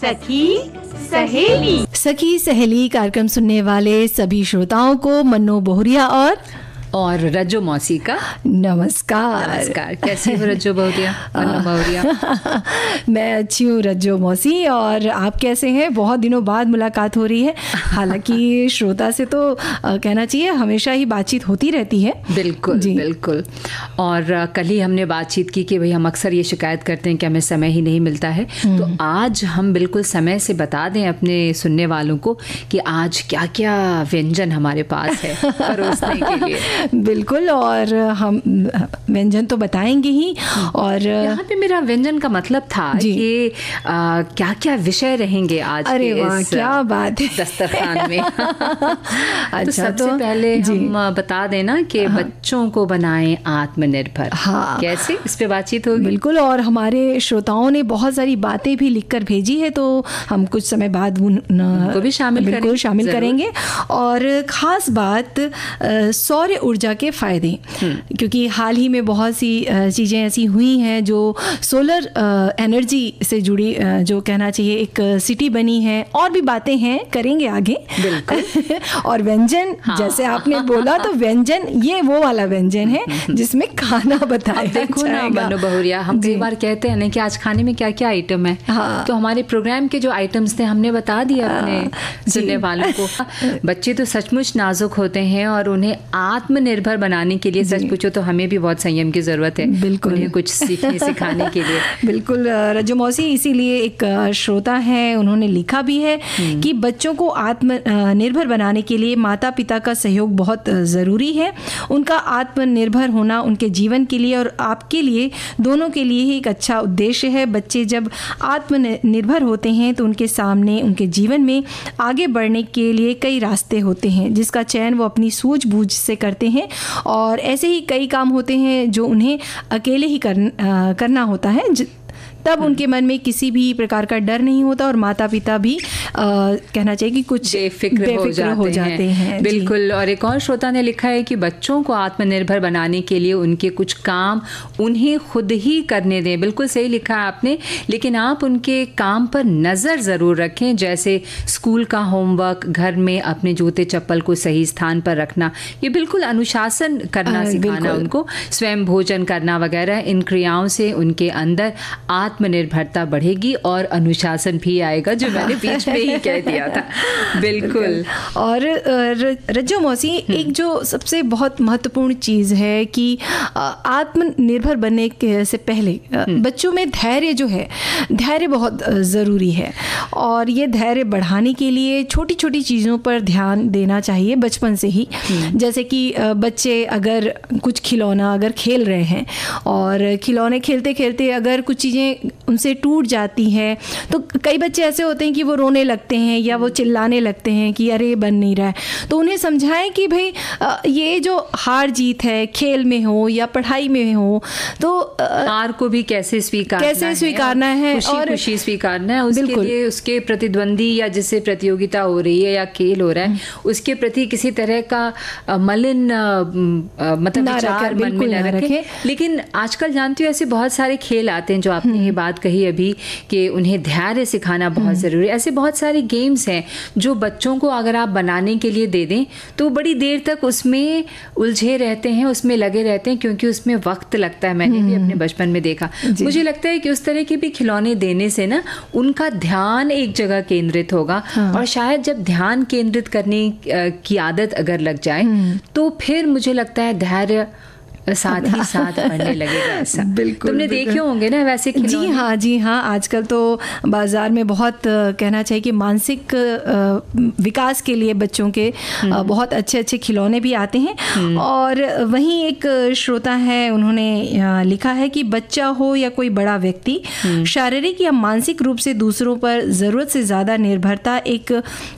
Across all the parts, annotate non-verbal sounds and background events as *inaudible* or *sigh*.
सखी सहेली। सखी सहेली कार्यक्रम सुनने वाले सभी श्रोताओं को मन्नो बोहरिया और और रज्जो मौसी का? नमस्कार। नमस्कार। कैसी हो रज्जो बहुरिया *laughs* मैं अच्छी हूँ रज्जो मौसी और आप कैसे हैं? बहुत दिनों बाद मुलाकात हो रही है। *laughs* हालाँकि श्रोता से तो कहना चाहिए हमेशा ही बातचीत होती रहती है। बिल्कुल जी। बिल्कुल। और कल ही हमने बातचीत की कि भाई हम अक्सर ये शिकायत करते हैं कि हमें समय ही नहीं मिलता है। तो आज हम बिल्कुल समय से बता दें अपने सुनने वालों को कि आज क्या क्या व्यंजन हमारे पास है *laughs* परोसने के लिए। बिल्कुल और हम व्यंजन तो बताएँगे ही और यहाँ पे मेरा व्यंजन का मतलब था। कि क्या क्या विषय रहेंगे आज अरे के वाह, क्या बात है। दस्तरखान में। अच्छा *laughs* तो अच्छा, सबसे तो- पहले हम बता देना कि हाँ, बच्चों को बनाएँ आत्मनिर्भर। हाँ। कैसे? इस पे बातचीत होगी? बिल्कुल और हमारे श्रोताओं ने बहुत सारी बातें भी लिखकर भेजी है तो हम कुछ समय बाद उन उनको भी शामिल बिल्कुल शामिल करेंगे। और ख़ास बात अ, सौर ऊर्जा के फ़ायदे। हम्म। क्योंकि हाल ही में बहुत सी चीज़ें ऐसी हुई हैं जो सोलर एनर्जी से जुड़ी जो कहना चाहिए एक सिटी बनी है। और भी बातें हैं करेंगे आगे। *laughs* और व्यंजन हाँ। जैसे आपने बोला तो व्यंजन ये वो वाला व्यंजन है जिसमें खाना बताया देखो ना मनु बहुरिया हम। कई बार कहते हैं ना कि आज खाने में क्या क्या आइटम है। हाँ। तो हमारे प्रोग्राम के जो आइटम्स थे हमने बता दिया अपने सुनने वालों को। *laughs* बच्चे तो सचमुच नाजुक होते हैं और उन्हें आत्मनिर्भर बनाने के लिए सच पूछो तो हमें भी बहुत संयम की ज़रूरत है। बिल्कुल। उन्हें कुछ सीखने *laughs* सिखाने के लिए। बिल्कुल रजो मौसी इसीलिए एक श्रोता है उन्होंने लिखा भी है हम्म। कि बच्चों को आत्म अ, निर्भर बनाने के लिए माता पिता का सहयोग बहुत ज़रूरी है। उनका आत्मनिर्भर होना उनके जीवन के लिए और आपके लिए दोनों के लिए ही एक अच्छा उद्देश्य है। बच्चे जब आत्मनिर्भर होते हैं तो उनके सामने उनके जीवन में आगे बढ़ने के लिए कई रास्ते होते हैं जिसका चयन वो अपनी सूझबूझ से करते हैं और ऐसे ही कई काम होते हैं जो उन्हें अकेले ही कर, आ, करना होता है तब उनके मन में किसी भी प्रकार का डर नहीं होता और माता पिता भी आ, कहना चाहिए कि कुछ बेफिक्र हो जाते, हो जाते हैं, जी। बिल्कुल और एक और श्रोता ने लिखा है कि बच्चों को आत्मनिर्भर बनाने के लिए उनके कुछ काम उन्हें खुद ही करने दें। बिल्कुल सही लिखा है आपने लेकिन आप उनके काम पर नज़र ज़रूर रखें जैसे स्कूल का होमवर्क घर में अपने जूते चप्पल को सही स्थान पर रखना। ये बिल्कुल अनुशासन करना सिखाना उनको स्वयं भोजन करना वगैरह इन क्रियाओं से उनके अंदर आत्मनिर्भरता बढ़ेगी और अनुशासन भी आएगा जो मैंने *laughs* बीच में ही कह दिया था। बिल्कुल। और रज्जो मौसी एक जो सबसे बहुत महत्वपूर्ण चीज़ है कि आत्मनिर्भर बनने के से पहले बच्चों में धैर्य जो है धैर्य बहुत ज़रूरी है। और ये धैर्य बढ़ाने के लिए छोटी छोटी चीज़ों पर ध्यान देना चाहिए बचपन से ही। जैसे कि बच्चे अगर कुछ खिलौना अगर खेल रहे हैं और खिलौने खेलते खेलते अगर कुछ चीज़ें उनसे टूट जाती हैं। तो कई बच्चे ऐसे होते हैं कि वो रोने लगते हैं या वो चिल्लाने लगते हैं कि अरे बन नहीं रहा है। तो उन्हें समझाएँ कि भाई ये जो हार जीत है खेल में हो या पढ़ाई में हो तो हार को भी कैसे स्वीकारना कैसे है? स्वीकारना है और- खुशी स्वीकारना है। उसके लिए उसके प्रतिद्वंदी या जिससे प्रतियोगिता हो रही है या खेल हो रहा है उसके प्रति किसी तरह का मलिन मतलब विचार मन में न रखें। लेकिन आजकल जानती हूँ ऐसे बहुत सारे खेल आते हैं जो आपने ये बात कही अभी कि उन्हें धैर्य सिखाना बहुत ज़रूरी है। ऐसे बहुत सारे गेम्स हैं जो बच्चों को अगर आप बनाने के लिए दे दें तो बड़ी देर तक उसमें उलझे रहते हैं उसमें लगे रहते हैं क्योंकि उसमें वक्त लगता है। मैंने भी अपने बचपन में देखा। मुझे लगता है कि उस तरह के भी खिलौने देने से ना उनका ध्यान एक जगह केंद्रित होगा। और शायद जब ध्यान केंद्रित करने की आदत अगर लग जाए तो फिर मुझे लगता है धैर्य साथ ही साथ *laughs* बढ़ने लगेगा ऐसा। बिल्कुल, तुमने देखे होंगे ना वैसे जी हाँ जी हाँ आजकल तो बाज़ार में बहुत कहना चाहिए कि मानसिक विकास के लिए बच्चों के बहुत अच्छे अच्छे खिलौने भी आते हैं। और वहीं एक श्रोता है उन्होंने लिखा है कि बच्चा हो या कोई बड़ा व्यक्ति शारीरिक या मानसिक रूप से दूसरों पर ज़रूरत से ज़्यादा निर्भरता एक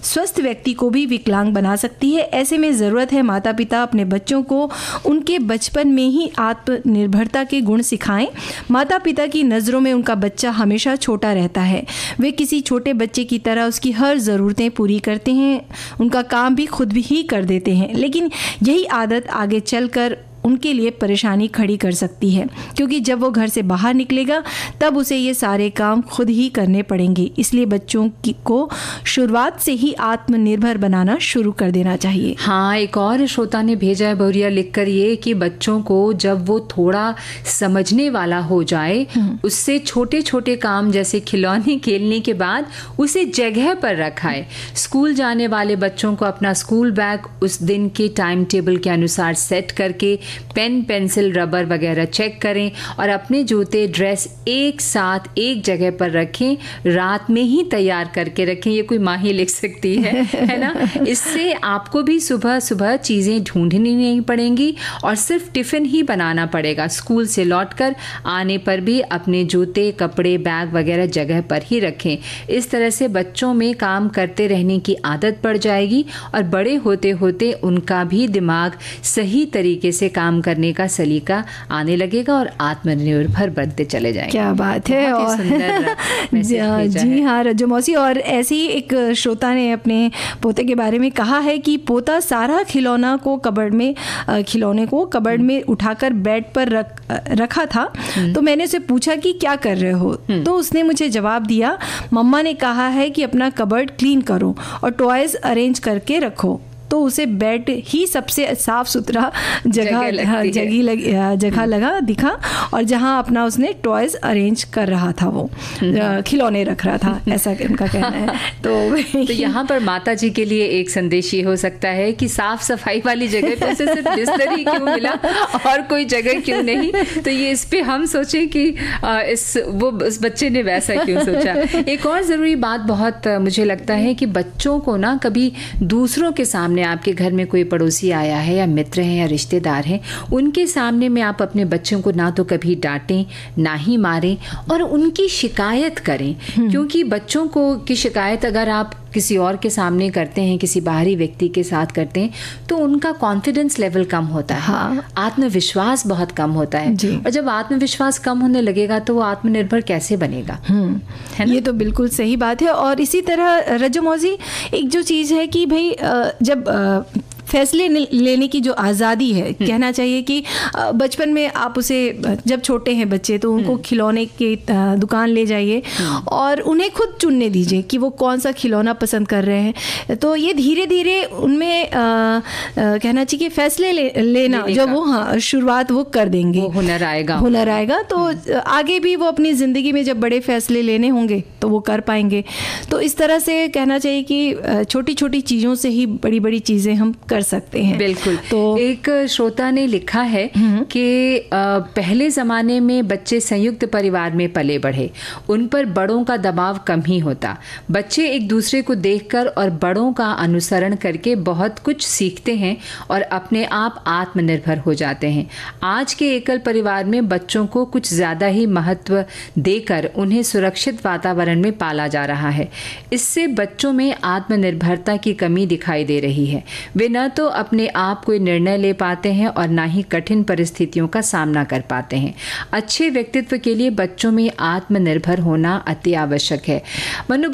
स्वस्थ व्यक्ति को भी विकलांग बना सकती है। ऐसे में ज़रूरत है माता पिता अपने बच्चों को उनके बचपन में ही आत्मनिर्भरता के गुण सिखाएँ। माता पिता की नज़रों में उनका बच्चा हमेशा छोटा रहता है। वे किसी छोटे बच्चे की तरह उसकी हर ज़रूरतें पूरी करते हैं। उनका काम भी खुद भी ही कर देते हैं। लेकिन यही आदत आगे चलकर उनके लिए परेशानी खड़ी कर सकती है। क्योंकि जब वो घर से बाहर निकलेगा तब उसे ये सारे काम खुद ही करने पड़ेंगे। इसलिए बच्चों की को शुरुआत से ही आत्मनिर्भर बनाना शुरू कर देना चाहिए। हाँ एक और श्रोता ने भेजा है बहुरिया लिखकर ये कि बच्चों को जब वो थोड़ा समझने वाला हो जाए उससे छोटे छोटे काम जैसे खिलौने खेलने के बाद उसे जगह पर रखाए। स्कूल जाने वाले बच्चों को अपना स्कूल बैग उस दिन के टाइम टेबल के अनुसार सेट करके पेन पेंसिल रबर वगैरह चेक करें और अपने जूते ड्रेस एक साथ एक जगह पर रखें रात में ही तैयार करके रखें। ये कोई माँ ही लिख सकती है है ना? *laughs* इससे आपको भी सुबह सुबह चीज़ें ढूंढनी नहीं पड़ेंगी और सिर्फ़ टिफ़िन ही बनाना पड़ेगा। स्कूल से लौटकर आने पर भी अपने जूते कपड़े बैग वगैरह जगह पर ही रखें। इस तरह से बच्चों में काम करते रहने की आदत पड़ जाएगी और बड़े होते होते उनका भी दिमाग सही तरीके से काम करने का सलीका आने लगेगा और आत्मनिर्भर बनते चले जाएँगे। क्या बात है और *laughs* जी है। हाँ रजो मौसी और ऐसे ही एक श्रोता ने अपने पोते के बारे में कहा है कि पोता सारा खिलौना को कबर्ड में खिलौने को कबर्ड में उठाकर बेड पर रख रखा था। तो मैंने उसे पूछा कि क्या कर रहे हो? तो उसने मुझे जवाब दिया मम्मा ने कहा है कि अपना कबर्ड क्लीन करो और टॉयज अरेंज करके रखो। तो उसे बेड ही सबसे साफ़ सुथरा जगह जगह हाँ, है। जगह लग, जगह लगा दिखा और जहाँ अपना उसने टॉयज अरेंज कर रहा था वो। खिलौने रख रहा था *laughs* ऐसा उनका कहना है। तो *laughs* तो यहाँ पर माता जी के लिए एक संदेश ये हो सकता है कि साफ़ सफ़ाई वाली जगह पे उसे सिर्फ़ बिस्तर ही क्यों मिला और कोई जगह क्यों नहीं? तो ये इस पे हम सोचें कि इस वो उस बच्चे ने वैसा क्यों सोचा? *laughs* एक और ज़रूरी बात बहुत मुझे लगता है कि बच्चों को ना कभी दूसरों के सामने आपके घर में कोई पड़ोसी आया है या मित्र हैं या रिश्तेदार हैं उनके सामने में आप अपने बच्चों को ना तो कभी डांटें ना ही मारें और उनकी शिकायत करें। क्योंकि बच्चों को की शिकायत अगर आप किसी और के सामने करते हैं किसी बाहरी व्यक्ति के साथ करते हैं तो उनका कॉन्फिडेंस लेवल कम होता है। हाँ। आत्मविश्वास बहुत कम होता है। और जब आत्मविश्वास कम होने लगेगा तो वो आत्मनिर्भर कैसे बनेगा? है ना? ये तो बिल्कुल सही बात है। और इसी तरह रजमोजी मौजी एक जो चीज़ है कि भाई जब फैसले लेने की जो आज़ादी है कहना चाहिए कि बचपन में आप उसे जब छोटे हैं बच्चे तो उनको खिलौने की दुकान ले जाइए और उन्हें खुद चुनने दीजिए कि वो कौन सा खिलौना पसंद कर रहे हैं। तो ये धीरे धीरे उनमें कहना चाहिए कि फैसले ले, लेना लेने जब वो हाँ शुरुआत वो कर देंगे। वो हुनर आएगा। हुनर आएगा तो आगे भी वो अपनी ज़िंदगी में जब बड़े फैसले लेने होंगे तो वो कर पाएँगे। तो इस तरह से कहना चाहिए कि छोटी छोटी चीज़ों से ही बड़ी बड़ी चीज़ें हम कर सकते हैं। बिल्कुल। तो एक श्रोता ने लिखा है कि पहले ज़माने में बच्चे संयुक्त परिवार में पले बढ़े। उन पर बड़ों का दबाव कम ही होता। बच्चे एक दूसरे को देखकर और बड़ों का अनुसरण करके बहुत कुछ सीखते हैं और अपने आप आत्मनिर्भर हो जाते हैं। आज के एकल परिवार में बच्चों को कुछ ज़्यादा ही महत्व देकर उन्हें सुरक्षित वातावरण में पाला जा रहा है। इससे बच्चों में आत्मनिर्भरता की कमी दिखाई दे रही है। वे न तो अपने आप कोई निर्णय ले पाते हैं और ना ही कठिन परिस्थितियों का सामना कर पाते हैं। अच्छे व्यक्तित्व के लिए बच्चों में आत्मनिर्भर होना अति आवश्यक है। मनु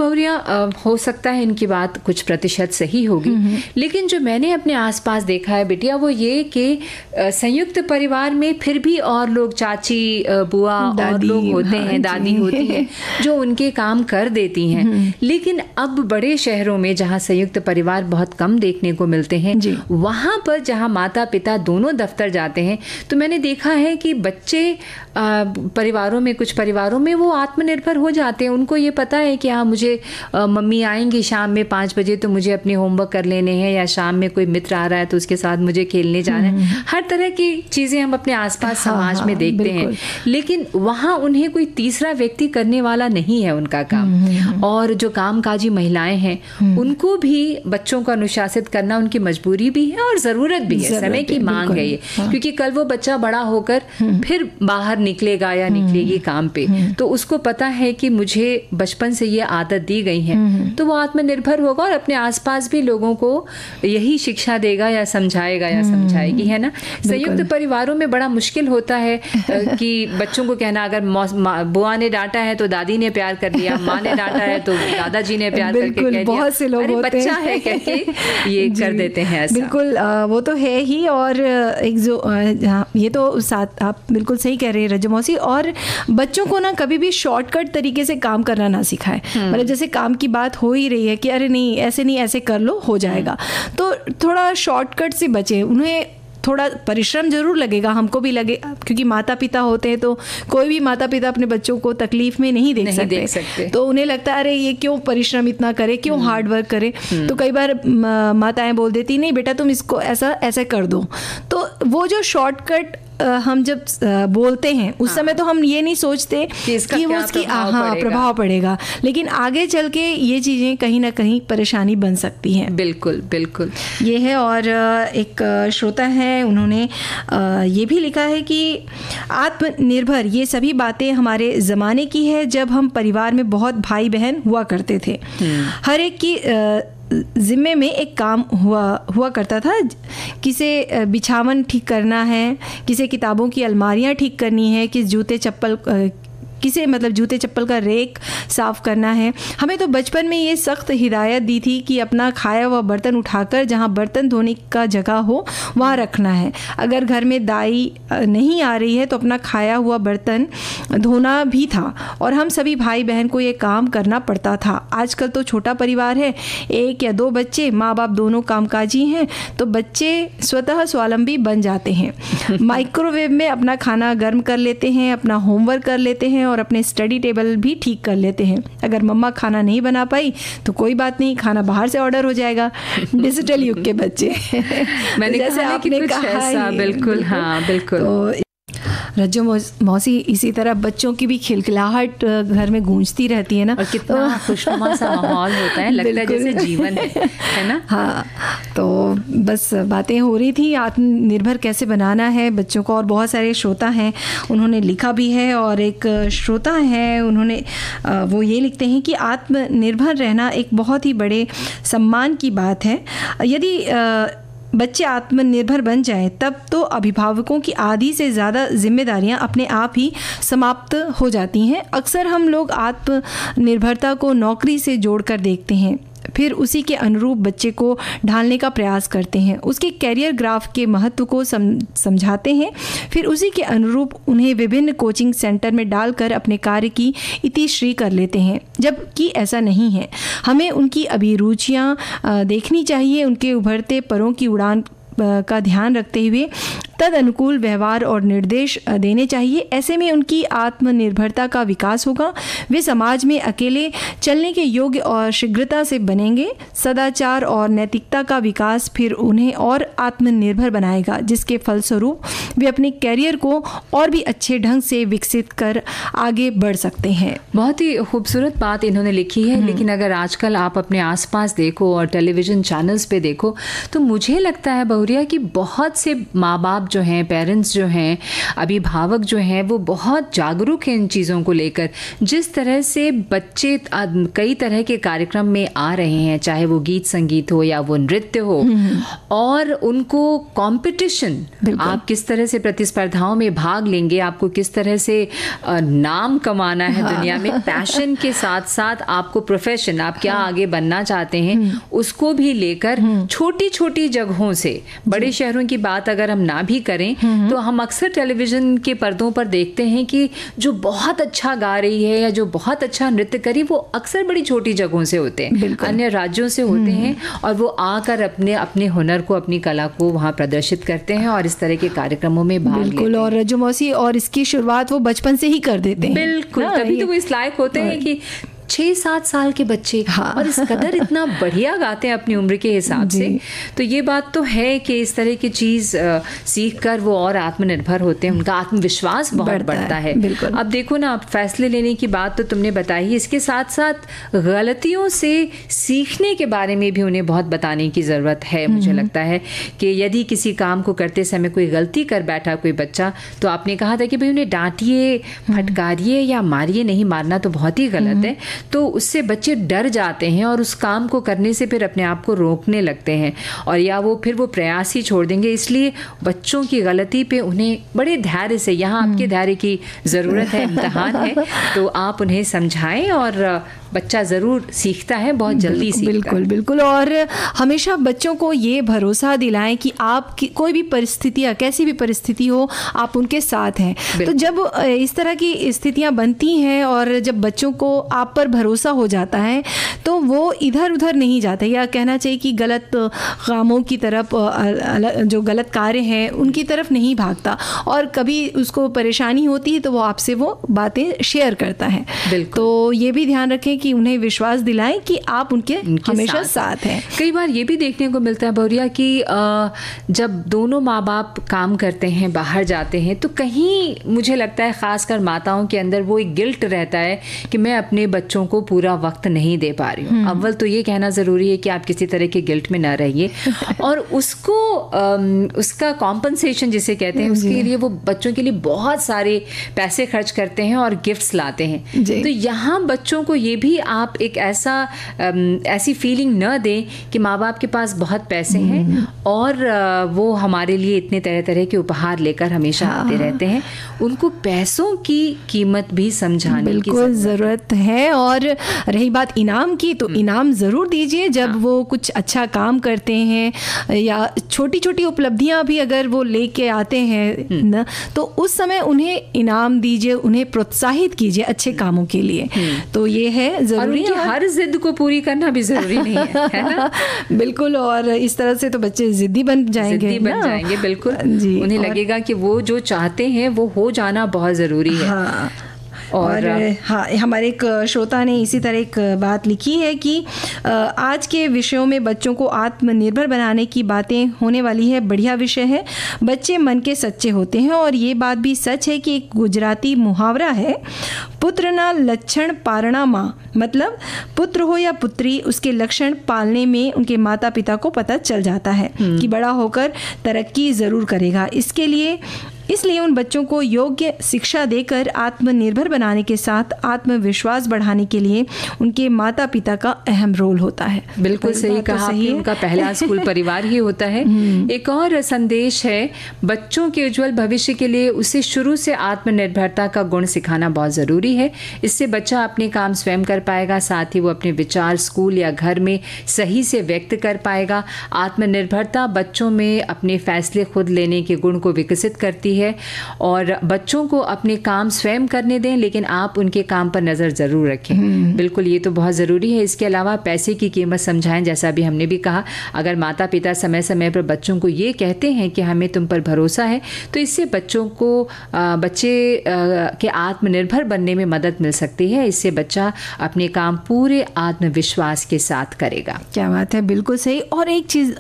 हो सकता है इनकी बात कुछ प्रतिशत सही होगी लेकिन जो मैंने अपने आसपास देखा है बिटिया वो ये कि संयुक्त परिवार में फिर भी और लोग चाची बुआ और लोग होते हाँ हैं दादी। होती हैं *laughs* जो उनके काम कर देती हैं। लेकिन अब बड़े शहरों में जहाँ संयुक्त परिवार बहुत कम देखने को मिलते हैं जी। वहाँ पर जहाँ माता पिता दोनों दफ्तर जाते हैं तो मैंने देखा है कि बच्चे आ, परिवारों में कुछ परिवारों में वो आत्मनिर्भर हो जाते हैं। उनको ये पता है कि हाँ मुझे आ, मम्मी आएँगी शाम में पाँच बजे तो मुझे अपने होमवर्क कर लेने हैं या शाम में कोई मित्र आ रहा है तो उसके साथ मुझे खेलने जाना है। हर तरह की चीज़ें हम अपने आसपास हाँ, समाज में हाँ, देखते हैं। लेकिन वहाँ उन्हें कोई तीसरा व्यक्ति करने वाला नहीं है उनका काम। और जो कामकाजी महिलाएँ हैं उनको भी बच्चों को अनुशासित करना उनकी मजबूरी भी है और ज़रूरत भी है समय की मांग है ये। क्योंकि कल वो बच्चा बड़ा होकर फिर बाहर निकलेगा या निकलेगी काम पे। तो उसको पता है कि मुझे बचपन से ये आदत दी गई है। तो वो आत्मनिर्भर होगा और अपने आसपास भी लोगों को यही शिक्षा देगा या समझाएगा या समझाएगी है ना? संयुक्त परिवारों में बड़ा मुश्किल होता है कि बच्चों को कहना अगर बुआ ने डांटा है तो दादी ने प्यार कर लिया माँ ने डांटा है तो दादाजी ने प्यार करके कह दिया। बहुत से लोग होते बच्चा हैं। है। कहके ये कर *laughs* देते हैं। ऐसा। बिल्कुल वो तो है ही और एक जो हाँ, ये तो साथ आप बिल्कुल सही कह रहे हैं रजो मौसी और बच्चों को ना कभी भी शॉर्टकट तरीके से काम करना ना सिखाए। मतलब जैसे काम की बात हो ही रही है कि अरे नहीं ऐसे नहीं ऐसे कर लो हो जाएगा। तो थोड़ा शॉर्टकट से बचे उन्हें थोड़ा परिश्रम ज़रूर लगेगा हमको भी लगे क्योंकि माता पिता होते हैं तो कोई भी माता पिता अपने बच्चों को तकलीफ़ में नहीं देख नहीं सकते देख सकते। तो उन्हें लगता है अरे ये क्यों परिश्रम इतना करे क्यों हार्ड वर्क करे? तो कई बार माताएँ बोल देती नहीं बेटा तुम इसको ऐसा ऐसा कर दो। तो वो जो शॉर्टकट हम जब बोलते हैं उस हाँ। समय तो हम ये नहीं सोचते कि वो उसकी प्रभाव हाँ पड़ेगा। प्रभाव पड़ेगा। लेकिन आगे चल के ये चीज़ें कहीं ना कहीं परेशानी बन सकती हैं। बिल्कुल बिल्कुल। ये है और एक श्रोता है उन्होंने ये भी लिखा है कि आत्मनिर्भर ये सभी बातें हमारे ज़माने की है जब हम परिवार में बहुत भाई बहन हुआ करते थे। हर एक की जिम्मे में एक काम हुआ हुआ करता था। किसे बिछावन ठीक करना है, किसे किताबों की अलमारियाँ ठीक करनी है, किस जूते चप्पल किसे मतलब जूते चप्पल का रेक साफ़ करना है। हमें तो बचपन में ये सख्त हिदायत दी थी कि अपना खाया हुआ बर्तन उठाकर जहाँ बर्तन धोने का जगह हो वहाँ रखना है। अगर घर में दाई नहीं आ रही है तो अपना खाया हुआ बर्तन धोना भी था और हम सभी भाई बहन को ये काम करना पड़ता था। आजकल तो छोटा परिवार है एक या दो बच्चे माँ बाप दोनों कामकाजी हैं तो बच्चे स्वतः स्वावलंबी बन जाते हैं। *laughs* माइक्रोवेव में अपना खाना गर्म कर लेते हैं अपना होमवर्क कर लेते हैं और अपने स्टडी टेबल भी ठीक कर लेते हैं। अगर मम्मा खाना नहीं बना पाई तो कोई बात नहीं खाना बाहर से ऑर्डर हो जाएगा। *laughs* डिजिटल युग के बच्चे। मैंने जैसे कहा कि आपने कुछ कहा ऐसा, बिल्कुल, हाँ, बिल्कुल। तो रज्जो मौसी इसी तरह बच्चों की भी खिलखिलाहट घर में गूंजती रहती है ना। और कितना खुशनुमा सा माहौल होता है लगता है जैसे जीवन है है ना? हाँ तो बस बातें हो रही थी आत्मनिर्भर कैसे बनाना है बच्चों को और बहुत सारे श्रोता हैं उन्होंने लिखा भी है और एक श्रोता है उन्होंने वो ये लिखते हैं कि आत्मनिर्भर रहना एक बहुत ही बड़े सम्मान की बात है। यदि बच्चे आत्मनिर्भर बन जाएँ, तब तो अभिभावकों की आधी से ज़्यादा जिम्मेदारियाँ अपने आप ही समाप्त हो जाती हैं। अक्सर हम लोग आत्मनिर्भरता को नौकरी से जोड़कर देखते हैं। फिर उसी के अनुरूप बच्चे को ढालने का प्रयास करते हैं। उसके कैरियर ग्राफ के महत्व को सम, समझाते हैं। फिर उसी के अनुरूप उन्हें विभिन्न कोचिंग सेंटर में डालकर अपने कार्य की इतिश्री कर लेते हैं। जबकि ऐसा नहीं है। हमें उनकी अभिरुचियाँ देखनी चाहिए उनके उभरते परों की उड़ान का ध्यान रखते हुए तद अनुकूल व्यवहार और निर्देश देने चाहिए। ऐसे में उनकी आत्मनिर्भरता का विकास होगा। वे समाज में अकेले चलने के योग्य और शीघ्रता से बनेंगे। सदाचार और नैतिकता का विकास फिर उन्हें और आत्मनिर्भर बनाएगा जिसके फलस्वरूप वे अपने कैरियर को और भी अच्छे ढंग से विकसित कर आगे बढ़ सकते हैं। बहुत ही खूबसूरत बात इन्होंने लिखी है लेकिन अगर आजकल आप अपने आसपास देखो और टेलीविज़न चैनल्स पे देखो तो मुझे लगता है बहुरिया कि बहुत से माँ बाप जो हैं पेरेंट्स जो हैं अभिभावक जो हैं वो बहुत जागरूक हैं इन चीज़ों को लेकर। जिस तरह से बच्चे कई तरह के कार्यक्रम में आ रहे हैं चाहे वो गीत संगीत हो या वो नृत्य हो और उनको कंपटीशन आप किस तरह से प्रतिस्पर्धाओं में भाग लेंगे आपको किस तरह से नाम कमाना है दुनिया में पैशन के साथ साथ आपको प्रोफेशन आप क्या आगे बनना चाहते हैं उसको भी लेकर छोटी छोटी जगहों से बड़े शहरों की बात अगर हम ना भी करें तो हम अक्सर टेलीविज़न के पर्दों पर देखते हैं कि जो बहुत अच्छा गा रही है या जो बहुत अच्छा नृत्य करी वो अक्सर बड़ी छोटी जगहों से होते हैं अन्य राज्यों से होते हैं और वो आकर अपने अपने हुनर को अपनी कला को वहाँ प्रदर्शित करते हैं और इस तरह के कार्यक्रमों में भाग बिल्कुल और रज्जो मौसी और इसकी शुरुआत वो बचपन से ही कर देते हैं। बिल्कुल तभी तो वो इस लायक होते हैं कि छः सात साल के बच्चे हाँ। और इस कदर इतना बढ़िया गाते हैं अपनी उम्र के हिसाब से तो ये बात तो है कि इस तरह की चीज़ सीख कर वो और आत्मनिर्भर होते हैं उनका आत्मविश्वास बहुत बढ़ता बढ़ता है, है। अब देखो ना आप फैसले लेने की बात तो तुमने बताई इसके साथ साथ गलतियों से सीखने के बारे में भी उन्हें बहुत बताने की ज़रूरत है। मुझे लगता है कि यदि किसी काम को करते समय कोई गलती कर बैठा कोई बच्चा तो आपने कहा था कि भाई उन्हें डांटिए फटकारिए या मारिए नहीं मारना तो बहुत ही गलत है। तो उससे बच्चे डर जाते हैं और उस काम को करने से फिर अपने आप को रोकने लगते हैं और या वो फिर वो प्रयास ही छोड़ देंगे। इसलिए बच्चों की गलती पे उन्हें बड़े धैर्य से यहाँ आपके धैर्य की ज़रूरत है *laughs* इम्तहान है तो आप उन्हें समझाएँ और बच्चा ज़रूर सीखता है बहुत जल्दी सीखता बिल्कुल है। बिल्कुल और हमेशा बच्चों को ये भरोसा दिलाएँ कि आप की- कोई भी परिस्थितियाँ कैसी भी परिस्थिति हो आप उनके साथ हैं। तो जब इस तरह की स्थितियाँ बनती हैं और जब बच्चों को आप पर भरोसा हो जाता है तो वो इधर उधर नहीं जाते। या कहना चाहिए कि गलत कामों की तरफ़ जो गलत कार्य हैं उनकी तरफ़ नहीं भागता। और कभी उसको परेशानी होती है तो वो आपसे वो बातें शेयर करता है। तो ये भी ध्यान रखें कि उन्हें विश्वास दिलाएँ कि आप उनके, हमेशा साथ। हैं। कई बार ये भी देखने को मिलता है भौरिया कि जब दोनों माँ बाप काम करते हैं बाहर जाते हैं तो कहीं मुझे लगता है खासकर माताओं के अंदर वो एक गिल्ट रहता है कि मैं अपने बच्चों को पूरा वक्त नहीं दे पा रही हूँ। अव्वल तो ये कहना ज़रूरी है कि आप किसी तरह के गिल्ट में ना रहिए। *laughs* और उसको उसका कॉम्पनसेशन जिसे कहते हैं उसके लिए वो बच्चों के लिए बहुत सारे पैसे खर्च करते हैं और गिफ्ट्स लाते हैं। तो यहाँ बच्चों को ये भी आप एक ऐसा ऐसी फीलिंग न दें कि माँ बाप के पास बहुत पैसे हैं और वो हमारे लिए इतने तरह तरह के उपहार लेकर हमेशा आते रहते हैं। उनको पैसों की कीमत भी समझाने की बिल्कुल ज़रूरत है। और रही बात इनाम की तो इनाम ज़रूर दीजिए जब हाँ। वो कुछ अच्छा काम करते हैं या छोटी छोटी उपलब्धियाँ भी अगर वो लेके आते हैं हम्म। न तो उस समय उन्हें इनाम दीजिए उन्हें प्रोत्साहित कीजिए अच्छे कामों के लिए। तो ये है ज़रूरी है हर जिद को पूरी करना भी ज़रूरी नहीं है है ना? *laughs* बिल्कुल और इस तरह से तो बच्चे जिद्दी बन जाएँगे जिद्दी बन? जाएँगे बिल्कुल। जी उन्हें लगेगा कि वो जो चाहते हैं वो हो जाना बहुत ज़रूरी है। हाँ। और- हाँ हमारे एक श्रोता ने इसी तरह एक बात लिखी है कि आज के विषयों में बच्चों को आत्मनिर्भर बनाने की बातें होने वाली है बढ़िया विषय है। बच्चे मन के सच्चे होते हैं और ये बात भी सच है कि एक गुजराती मुहावरा है पुत्र ना लक्षण पारणा माँ। मतलब पुत्र हो या पुत्री उसके लक्षण पालने में उनके माता पिता को पता चल जाता है कि बड़ा होकर तरक्की ज़रूर करेगा। इसके लिए इसलिए उन बच्चों को योग्य शिक्षा देकर आत्मनिर्भर बनाने के साथ आत्मविश्वास बढ़ाने के लिए उनके माता पिता का अहम रोल होता है। बिल्कुल सही तो कहा सही उनका पहला स्कूल *laughs* परिवार ही होता है। एक और संदेश है बच्चों के उज्जवल भविष्य के लिए उसे शुरू से आत्मनिर्भरता का गुण सिखाना बहुत ज़रूरी है। इससे बच्चा अपने काम स्वयं कर पाएगा साथ ही वो अपने विचार स्कूल या घर में सही से व्यक्त कर पाएगा। आत्मनिर्भरता बच्चों में अपने फैसले खुद लेने के गुण को विकसित करती है। और बच्चों को अपने काम स्वयं करने दें लेकिन आप उनके काम पर नज़र ज़रूर रखें। बिल्कुल ये तो बहुत ज़रूरी है। इसके अलावा पैसे की कीमत समझाएँ जैसा भी हमने भी कहा। अगर माता पिता समय समय पर बच्चों को ये कहते हैं कि हमें तुम पर भरोसा है तो इससे बच्चों को बच्चे के आत्मनिर्भर बनने में मदद मिल सकती है। इससे बच्चा अपने काम पूरे आत्मविश्वास के साथ करेगा। क्या बात है बिल्कुल सही। और एक चीज़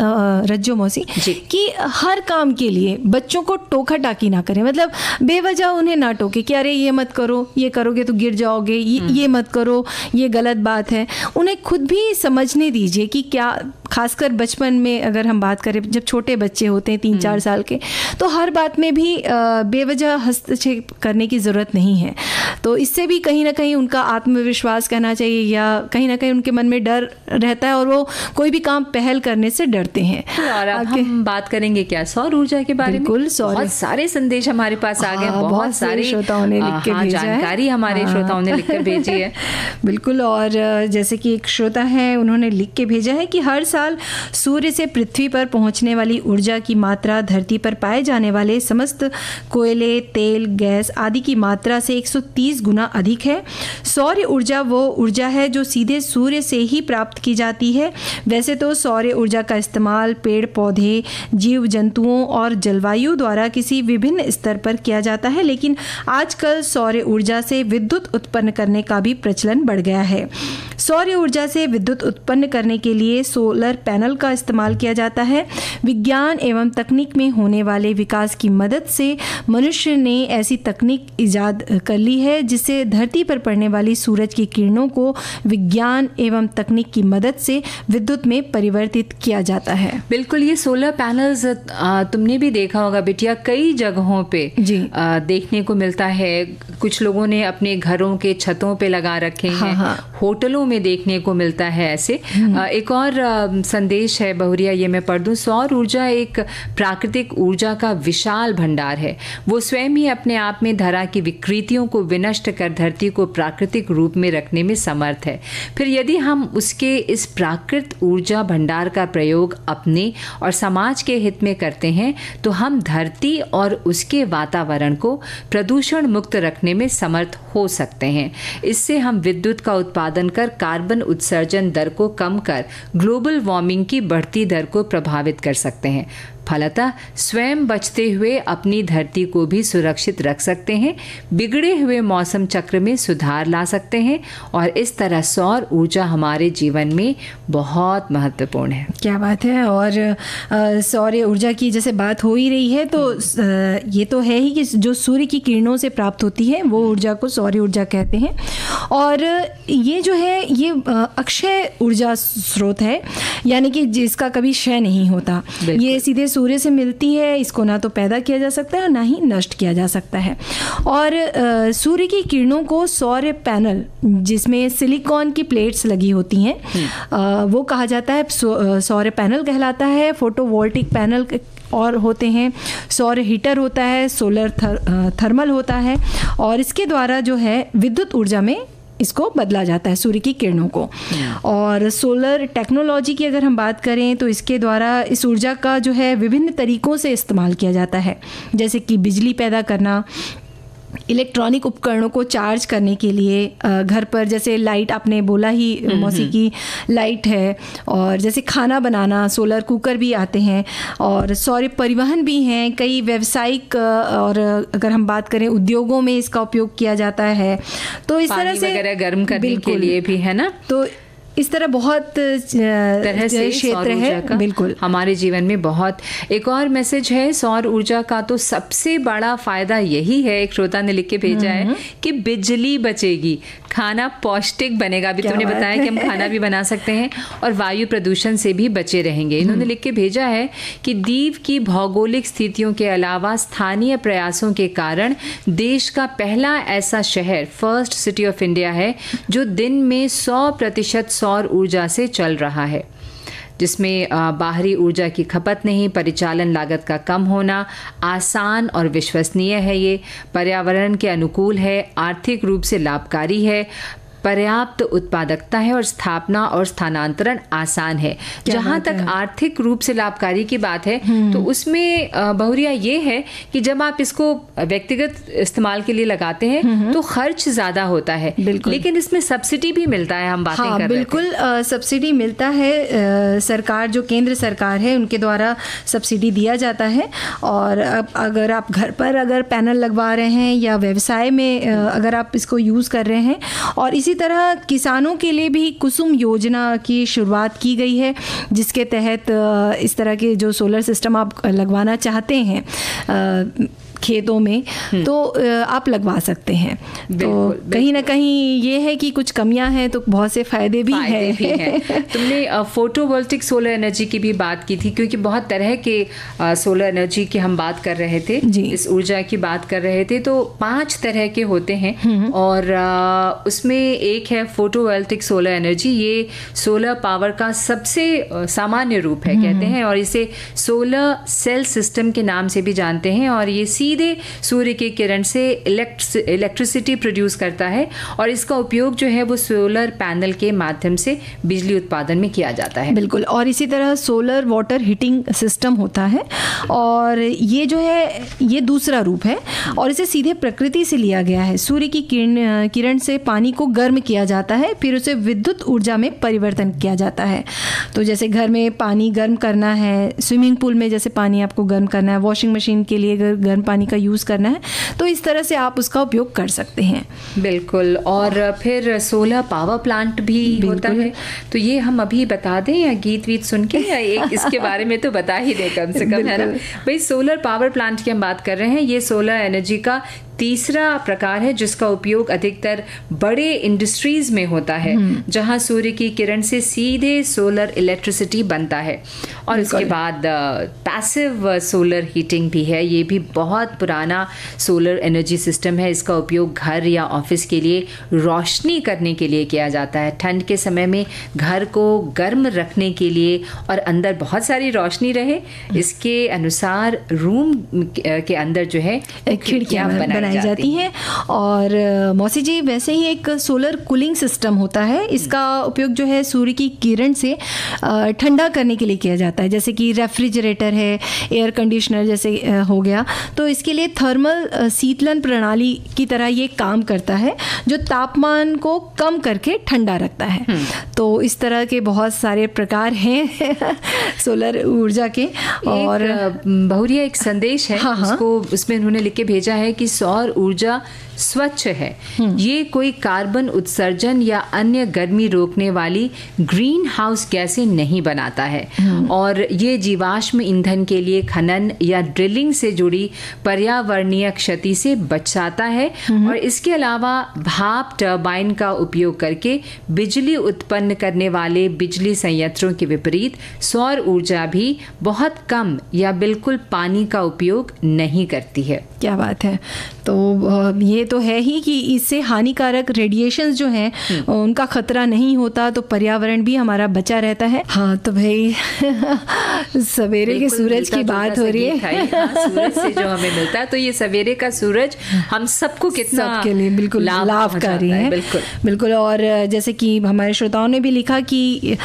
रज्जो मौसी। कि हर काम के लिए बच्चों को टोका टाकी ना करें। मतलब बेवजह उन्हें ना टोके कि अरे ये मत करो ये करोगे तो गिर जाओगे ये ये मत करो ये गलत बात है। उन्हें खुद भी समझने दीजिए कि क्या खासकर बचपन में अगर हम बात करें जब छोटे बच्चे होते हैं तीन चार साल के तो हर बात में भी बेवजह हस्तक्षेप करने की ज़रूरत नहीं है। तो इससे भी कहीं ना कहीं उनका आत्मविश्वास कहना चाहिए या कहीं ना कहीं उनके मन में डर रहता है और वो कोई भी काम पहल करने से डरते हैं। और अब हम बात करेंगे क्या? सौर ऊर्जा के बारे में? बहुत सारे संदेश हमारे पास आ गए हाँ, बहुत, सारे श्रोताओं ने लिख के हाँ, भेजा जानकारी हमारे हाँ। श्रोताओं ने लिख कर भेजी है। *laughs* बिल्कुल और जैसे कि एक श्रोता है उन्होंने लिख के भेजा है कि हर साल सूर्य से पृथ्वी पर पहुँचने वाली ऊर्जा की मात्रा धरती पर पाए जाने वाले समस्त कोयले, तेल, गैस आदि की मात्रा से 130 गुना अधिक है। सौर ऊर्जा वो ऊर्जा है जो सीधे सूर्य से ही प्राप्त की जाती है। वैसे तो सौर ऊर्जा का इस्तेमाल पेड़, पौधे, जीव, जंतुओं और जलवायु द्वारा किसी विभिन्न स्तर पर किया जाता है, लेकिन आजकल सौर ऊर्जा से विद्युत उत्पन्न करने का भी प्रचलन बढ़ गया है। सौर ऊर्जा से विद्युत उत्पन्न करने के लिए सोलर पैनल का इस्तेमाल किया जाता है। विज्ञान एवं तकनीक में होने वाले विकास की मदद से मनुष्य ने ऐसी तकनीक इजाद कर ली है जिससे धरती पर पड़ने वाली सूरज की किरणों को विज्ञान एवं तकनीक की मदद से विद्युत में परिवर्तित किया जाता है। बिल्कुल ये सोलर पैनल्स तुमने भी देखा होगा बिटिया कई जगहों पे जी। आ, देखने को मिलता है। कुछ लोगों ने अपने घरों के छतों पे लगा रखे हाँ, हैं। हाँ। होटलों में देखने को मिलता है ऐसे। आ, एक और आ, संदेश है बहुरिया, ये मैं पढ़ दूँ। सौर ऊर्जा एक प्राकृतिक ऊर्जा का विशाल भंडार है। वो स्वयं ही अपने आप में धरा की विकृतियों को विनष्ट कर धरती को प्राकृतिक रूप में रखने में समर्थ है। फिर यदि हम उसके इस प्राकृत ऊर्जा भंडार का प्रयोग अपने और समाज के हित में करते हैं तो हम धरती और उसके वातावरण को प्रदूषण मुक्त रखने में समर्थ हो सकते हैं। इससे हम विद्युत का उत्पादन कर कार्बन उत्सर्जन दर को कम कर, ग्लोबल वार्मिंग की बढ़ती दर को प्रभावित कर सकते हैं। फलतः स्वयं बचते हुए अपनी धरती को भी सुरक्षित रख सकते हैं बिगड़े हुए मौसम चक्र में सुधार ला सकते हैं और इस तरह सौर ऊर्जा हमारे जीवन में बहुत महत्वपूर्ण है। क्या बात है? और सौर ऊर्जा की जैसे बात हो ही रही है तो आ, ये तो है ही कि जो सूर्य की किरणों से प्राप्त होती है वो ऊर्जा को सौर ऊर्जा कहते हैं। और ये जो है ये अक्षय ऊर्जा स्रोत है यानी कि जिसका कभी क्षय नहीं होता। ये सीधे सूर्य से मिलती है इसको ना तो पैदा किया जा सकता है और ना ही नष्ट किया जा सकता है और सूर्य की किरणों को सौर्य पैनल जिसमें सिलिकॉन की प्लेट्स लगी होती हैं हम्म। वो कहा जाता है सौर्य पैनल कहलाता है फोटोवोल्टिक पैनल और होते हैं सौर हीटर होता है सोलर थर, थर्मल होता है और इसके द्वारा जो है विद्युत ऊर्जा में इसको बदला जाता है सूर्य की किरणों को। और सोलर टेक्नोलॉजी की अगर हम बात करें तो इसके द्वारा इस ऊर्जा का जो है विभिन्न तरीक़ों से इस्तेमाल किया जाता है। जैसे कि बिजली पैदा करना इलेक्ट्रॉनिक उपकरणों को चार्ज करने के लिए घर पर जैसे लाइट आपने बोला ही हम्म, मौसी हम्म। की लाइट है और जैसे खाना बनाना सोलर कुकर भी आते हैं और सौर परिवहन भी हैं कई व्यावसायिक और अगर हम बात करें उद्योगों में इसका उपयोग किया जाता है। तो इस तरह से गर्म करने के लिए भी है ना? तो इस तरह बहुत तरह से क्षेत्र है। बिल्कुल। हमारे जीवन में बहुत एक और मैसेज है सौर ऊर्जा का तो सबसे बड़ा फ़ायदा यही है एक श्रोता ने लिख के भेजा है हम्म। कि बिजली बचेगी खाना पौष्टिक बनेगा। अभी तुमने बताया कि हम खाना भी बना सकते हैं और वायु प्रदूषण से भी बचे रहेंगे। इन्होंने हम्म। लिख के भेजा है कि दीव की भौगोलिक स्थितियों के अलावा स्थानीय प्रयासों के कारण देश का पहला ऐसा शहर फ़र्स्ट सिटी ऑफ़ इंडिया है जो दिन में सौ प्रतिशत सौर ऊर्जा से चल रहा है, जिसमें बाहरी ऊर्जा की खपत नहीं, परिचालन लागत का कम होना आसान और विश्वसनीय है ये। पर्यावरण के अनुकूल है, आर्थिक रूप से लाभकारी है पर्याप्त उत्पादकता है और स्थापना और स्थानांतरण आसान है। जहाँ तक आर्थिक रूप से लाभकारी की बात है हम्म। तो उसमें बहुरिया ये है कि जब आप इसको व्यक्तिगत इस्तेमाल के लिए लगाते हैं। तो खर्च ज़्यादा होता है। लेकिन इसमें सब्सिडी भी मिलता है हम बातें हाँ, कर बिल्कुल सब्सिडी मिलता है आ, सरकार जो केंद्र सरकार है उनके द्वारा सब्सिडी दिया जाता है। और अब अगर आप घर पर अगर पैनल लगवा रहे हैं या व्यवसाय में अगर आप इसको यूज़ कर रहे हैं और इसी तरह किसानों के लिए भी कुसुम योजना की शुरुआत की गई है, जिसके तहत इस तरह के जो सोलर सिस्टम आप लगवाना चाहते हैं खेतों में हम्म। तो आप लगवा सकते हैं तो कहीं ना कहीं ये है कि कुछ कमियाँ हैं तो बहुत से फ़ायदे भी हैं है। तुमने फोटोवोल्टिक सोलर एनर्जी की भी बात की थी क्योंकि बहुत तरह के सोलर एनर्जी की हम बात कर रहे थे जी इस ऊर्जा की बात कर रहे थे तो पाँच तरह के होते हैं हम्म। और उसमें एक है फोटोवोल्टिक सोलर एनर्जी ये सोलर पावर का सबसे सामान्य रूप है हम्म। कहते हैं और इसे सोलर सेल सिस्टम के नाम से भी जानते हैं और ये सी सीधे सूर्य के किरण से इलेक्ट्रिसिटी प्रोड्यूस करता है और इसका उपयोग जो है वो सोलर पैनल के माध्यम से बिजली उत्पादन में किया जाता है। बिल्कुल, और इसी तरह सोलर वाटर हीटिंग सिस्टम होता है और ये जो है, ये दूसरा रूप है और इसे सीधे प्रकृति से लिया गया है। सूर्य की किरण किरण से पानी को गर्म किया जाता है, फिर उसे विद्युत ऊर्जा में परिवर्तन किया जाता है। तो जैसे घर में पानी गर्म करना है, स्विमिंग पूल में जैसे पानी आपको गर्म करना है, वॉशिंग मशीन के लिए गर्म पानी पानी का यूज़ करना है तो इस तरह से आप उसका उपयोग कर सकते हैं। बिल्कुल और फिर सोलर पावर प्लांट भी होता है। तो ये हम अभी बता दें या गीत वीत सुन के या एक *laughs* इसके बारे में तो बता ही दें कम से कम है ना? भाई सोलर पावर प्लांट की हम बात कर रहे हैं। ये सोलर एनर्जी का तीसरा प्रकार है जिसका उपयोग अधिकतर बड़े इंडस्ट्रीज़ में होता है जहाँ सूर्य की किरण से सीधे सोलर इलेक्ट्रिसिटी बनता है। और उसके बाद पैसिव सोलर हीटिंग भी है। ये भी बहुत पुराना सोलर एनर्जी सिस्टम है। इसका उपयोग घर या ऑफ़िस के लिए रोशनी करने के लिए किया जाता है। ठंड के समय में घर को गर्म रखने के लिए और अंदर बहुत सारी रोशनी रहे इसके अनुसार रूम के अंदर जो है खिड़कियाँ बनाई जाती जाती हैं। और मौसी जी वैसे ही एक सोलर कूलिंग सिस्टम होता है। इसका उपयोग जो है सूर्य की किरण से ठंडा करने के लिए किया जाता है। जैसे कि रेफ्रिजरेटर है एयर कंडीशनर जैसे हो गया। तो इसके लिए थर्मल शीतलन प्रणाली की तरह ये काम करता है जो तापमान को कम करके ठंडा रखता है तो इस तरह के बहुत सारे प्रकार हैं *laughs* सोलर ऊर्जा के और और बहुरिया एक संदेश है हाँ, हाँ। उसको उसमें उन्होंने लिख के भेजा है कि सौर ऊर्जा स्वच्छ है। ये कोई कार्बन उत्सर्जन या अन्य गर्मी रोकने वाली ग्रीन हाउस गैसें नहीं बनाता है। और ये जीवाश्म ईंधन के लिए खनन या ड्रिलिंग से जुड़ी पर्यावरणीय क्षति से बचाता है। और इसके अलावा भाप टर्बाइन का उपयोग करके बिजली उत्पन्न करने वाले बिजली संयंत्रों के विपरीत सौर ऊर्जा भी बहुत कम या बिल्कुल पानी का उपयोग नहीं करती है। क्या बात है। तो ये तो है ही कि इससे हानिकारक रेडिएशन जो हैं उनका खतरा नहीं होता तो पर्यावरण भी हमारा बचा रहता है। हाँ तो भाई सवेरे के सूरज की बात हो रही है। हाँ, सूरज से जो हमें मिलता है तो ये सवेरे का सूरज हम सबको कितना सबके लिए बिल्कुल लाभकारी है बिल्कुल। बिल्कुल और जैसे कि हमारे श्रोताओं ने भी लिखा कि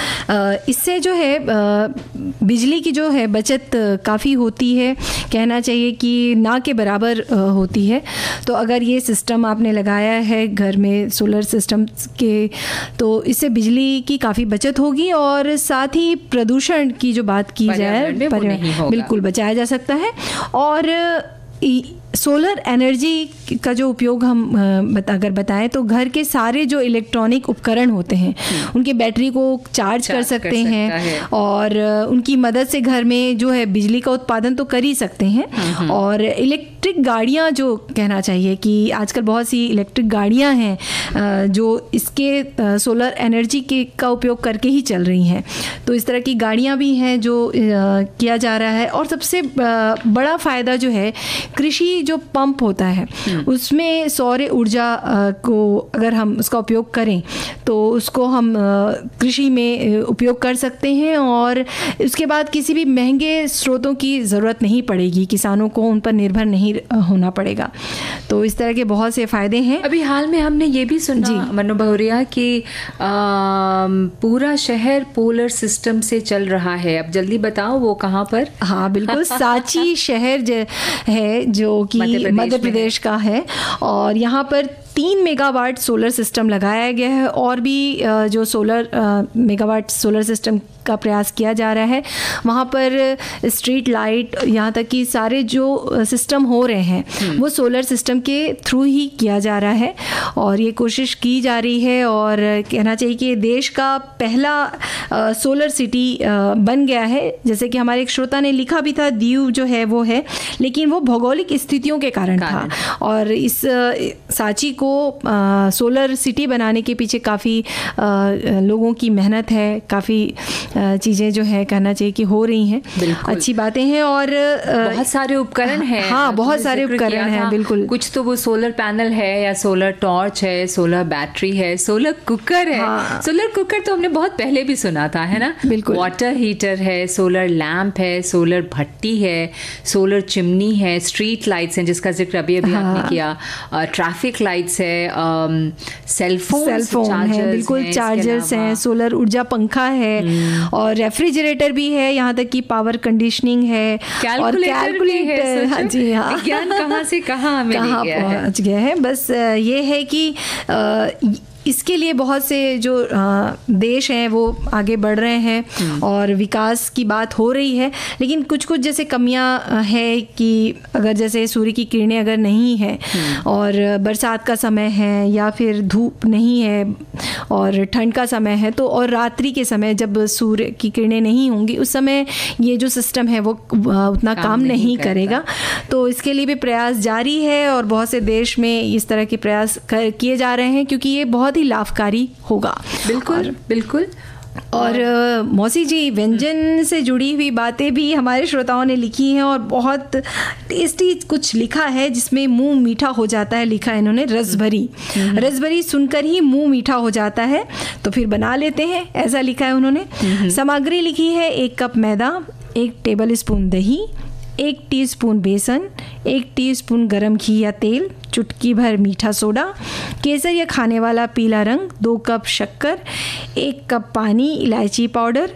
इससे जो है बिजली की जो है बचत काफ़ी होती है कहना चाहिए कि ना के बराबर होती है। तो अगर ये सिस्टम आपने लगाया है घर में सोलर सिस्टम के तो इससे बिजली की काफ़ी बचत होगी और साथ ही प्रदूषण की जो बात की जाए। बिल्कुल बचाया जा सकता है और सोलर एनर्जी का जो उपयोग हम अगर बताएँ तो घर के सारे जो इलेक्ट्रॉनिक उपकरण होते हैं उनकी बैटरी को चार्ज कर चार्ज कर सकते सकता हैं है। और उनकी मदद से घर में जो है बिजली का उत्पादन तो कर ही सकते हैं। और इलेक्ट्रिक गाड़ियाँ जो कहना चाहिए कि आजकल बहुत सी इलेक्ट्रिक गाड़ियाँ हैं जो इसके सोलर एनर्जी के का उपयोग करके ही चल रही हैं। तो इस तरह की गाड़ियाँ भी हैं जो किया जा रहा है और सबसे बड़ा फ़ायदा जो है कृषि जो पंप होता है उसमें सौर ऊर्जा को अगर हम उसका उपयोग करें तो उसको हम कृषि में उपयोग कर सकते हैं और उसके बाद किसी भी महँगे स्रोतों की ज़रूरत नहीं पड़ेगी। किसानों को उन पर निर्भर नहीं होना पड़ेगा। तो इस तरह के बहुत से फ़ायदे हैं। अभी हाल में हमने ये भी सुना मनु बहुरिया कि पूरा शहर पोलर सिस्टम से चल रहा है। अब जल्दी बताओ वो कहाँ पर? हाँ बिल्कुल। *laughs* सांची शहर है जो कि मध्य प्रदेश प्रदेश का है और यहाँ पर तीन मेगावाट सोलर सिस्टम लगाया गया है और भी जो सोलर मेगावाट सोलर सिस्टम का प्रयास किया जा रहा है। वहाँ पर स्ट्रीट लाइट यहाँ तक कि सारे जो सिस्टम हो रहे हैं वो सोलर सिस्टम के थ्रू ही किया जा रहा है और ये कोशिश की जा रही है और कहना चाहिए कि देश का पहला अ, सोलर सिटी अ, बन गया है। जैसे कि हमारे एक श्रोता ने लिखा भी था दीव जो है वो है लेकिन वो भौगोलिक स्थितियों के कारण था। और इस सांची को सोलर सिटी बनाने के पीछे काफ़ी लोगों की मेहनत है काफ़ी चीज़ें जो है कहना चाहिए कि हो रही हैं अच्छी बातें हैं और बहुत सारे उपकरण हैं हाँ बहुत सारे उपकरण हैं बिल्कुल कुछ तो वो सोलर पैनल है या सोलर टॉर्च है सोलर बैटरी है सोलर कुकर है हाँ। सोलर कुकर तो हमने बहुत पहले भी सुना था है ना बिल्कुल। वाटर हीटर है सोलर लैम्प है सोलर भट्टी है सोलर चिमनी है स्ट्रीट लाइट्स हैं जिसका ज़िक्र अभी अभी हाँ। आपने। किया ट्रैफ़िक लाइट्स है सेल फ़ोन है बिल्कुल चार्जर्स हैं सोलर ऊर्जा पंखा है और रेफ्रिजरेटर भी है यहाँ तक कि पावर कंडीशनिंग है और कैलकुलेटर है जी हाँ। कहाँ से कहाँ कहाँ पहुँच गया है? बस ये है कि इसके लिए बहुत से जो देश हैं वो आगे बढ़ रहे हैं और विकास की बात हो रही है। लेकिन कुछ कुछ जैसे कमियाँ है कि अगर जैसे सूर्य की किरणें अगर नहीं है और बरसात का समय है या फिर धूप नहीं है और ठंड का समय है तो और रात्रि के समय जब सूर्य की किरणें नहीं होंगी उस समय ये जो सिस्टम है वो उतना काम काम, नहीं नहीं करेगा। तो इसके लिए भी प्रयास जारी है और बहुत से देश में इस तरह के प्रयास किए जा रहे हैं क्योंकि ये बहुत ही लाभकारी होगा। बिल्कुल बिल्कुल। और मौसी जी व्यंजन से जुड़ी हुई बातें भी हमारे श्रोताओं ने लिखी हैं और बहुत टेस्टी कुछ लिखा है जिसमें मुँह मीठा हो जाता है लिखा है इन्होंने रसभरी। रसभरी सुनकर ही मुँह मीठा हो जाता है। तो फिर बना लेते हैं ऐसा लिखा है उन्होंने। सामग्री लिखी है एक कप मैदा एक टेबल स्पून दही एक टीस्पून बेसन एक टीस्पून गरम घी या तेल चुटकी भर मीठा सोडा केसर या खाने वाला पीला रंग दो कप शक्कर एक कप पानी इलायची पाउडर।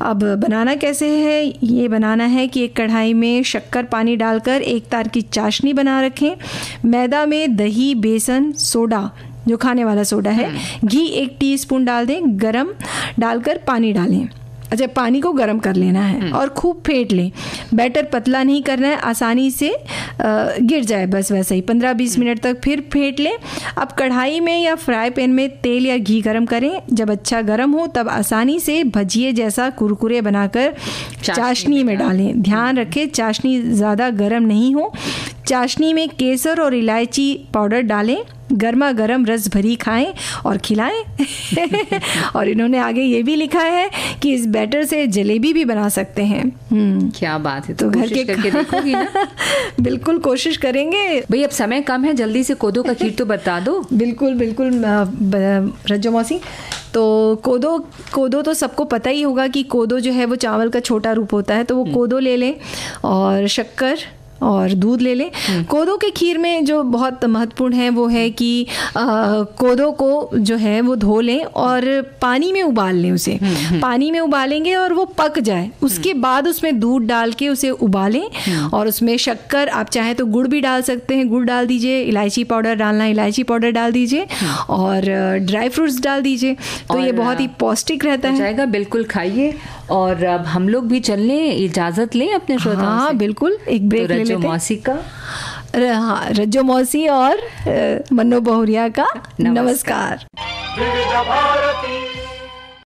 अब बनाना कैसे है? ये बनाना है कि एक कढ़ाई में शक्कर पानी डालकर एक तार की चाशनी बना रखें। मैदा में दही बेसन सोडा जो खाने वाला सोडा है घी एक टीस्पून डाल दें गरम डालकर पानी डालें। अच्छा पानी को गर्म कर लेना है और खूब फेंट लें। बैटर पतला नहीं करना है आसानी से गिर जाए बस वैसे ही। पंद्रह बीस मिनट तक फिर फेंट लें। अब कढ़ाई में या फ्राई पैन में तेल या घी गर्म करें। जब अच्छा गर्म हो तब आसानी से भजिए जैसा कुरकुरे बनाकर चाशनी में डालें। ध्यान रखें चाशनी ज़्यादा गर्म नहीं हो। चाशनी में केसर और इलायची पाउडर डालें। गर्मा गर्म रस भरी खाएँ और खिलाएँ। *laughs* और इन्होंने आगे ये भी लिखा है कि इस बैटर से जलेबी भी बना सकते हैं। हम्म क्या बात है तो, तो घर के करके देखोगी ना। *laughs* बिल्कुल कोशिश करेंगे। भाई अब समय कम है जल्दी से कोदो का खीर तो बता दो। बिल्कुल बिल्कुल रज्जो मौसी तो कोदो कोदो तो सबको पता ही होगा कि कोदो जो है वो चावल का छोटा रूप होता है तो वो कोदो ले लें और शक्कर और दूध ले लें। कोदो के खीर में जो बहुत महत्वपूर्ण है वो है कि अ, कोदो को जो है वो धो लें और पानी में उबाल लें उसे। पानी में उबालेंगे और वो पक जाए। उसके बाद उसमें दूध डाल के उसे उबालें और उसमें शक्कर आप चाहें तो गुड़ भी डाल सकते हैं। गुड़ डाल दीजिए इलायची पाउडर डालना इलायची पाउडर डाल दीजिए और ड्राई फ्रूट्स डाल दीजिए। तो ये बहुत ही पौष्टिक रहता है जाएगा बिल्कुल खाइए। और अब हम लोग भी चल लें इजाज़त लें अपने श्रोताओं हाँ से। बिल्कुल एक ब्रेक तो ले रज्जो लेते मौसी का। हाँ रज्जो मौसी और मनो मन्नो बहुरिया का नमस्कार। नमस्कार।